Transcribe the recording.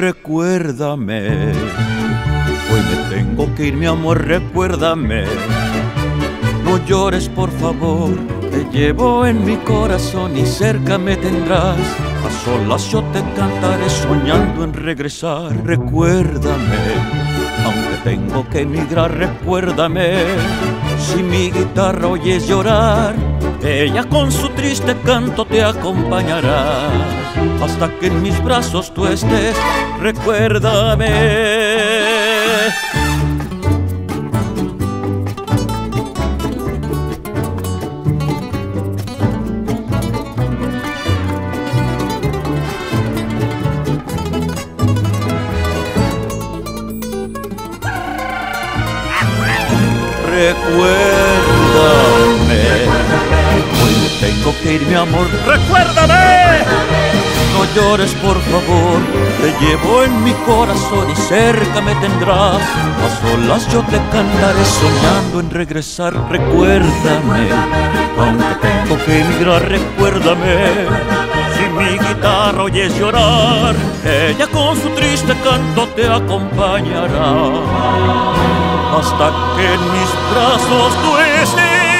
recuérdame. Hoy me tengo que ir, mi amor, recuérdame. No llores, por favor, te llevo en mi corazón y cerca me tendrás. A solas yo te cantaré soñando en regresar. Recuérdame, aunque tengo que emigrar, recuérdame. Si mi guitarra oyes llorar, ella con su triste canto te acompañará. Hasta que en mis brazos tú estés, recuérdame. recuérdame. Hoy tengo que ir, mi amor, recuérdame. No llores, por favor, te llevo en mi corazón y cerca me tendrás. A solas yo te cantaré soñando en regresar, recuérdame. Aunque tengo que emigrar, recuérdame. Si mi guitarra oyes llorar, ella con su triste canto te acompañará hasta que en mis brazos tú estés.